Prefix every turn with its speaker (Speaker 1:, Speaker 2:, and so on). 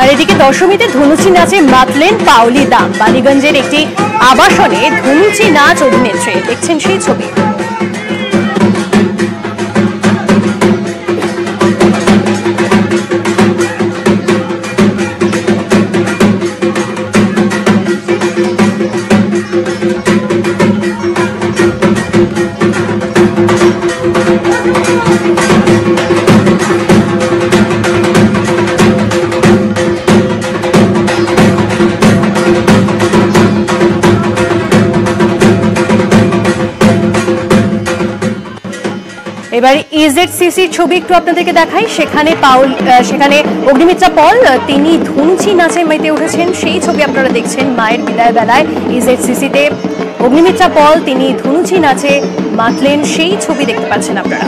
Speaker 1: আর এদিকে দশমীতে ধনুচি নাচে মাতলেন পাওলি দাম। বালিগঞ্জের একটি আবাসনে ধনুচি নাচ অভিনেত্রী। দেখছেন সেই ছবি। এবার ইজেড সিসির ছবি একটু আপনাদেরকে দেখাই। সেখানে পাউল সেখানে অগ্নিমিত্রা পল তিনি ধুনচি নাচে মেতে উঠেছেন। সেই ছবি আপনারা দেখছেন মায়ের বিদায় বেলায় ইজেড সিসিতে অগ্নিমিত্রা পল, তিনি ধুনুচি নাচে মাতলেন। সেই ছবি দেখতে পাচ্ছেন আপনারা।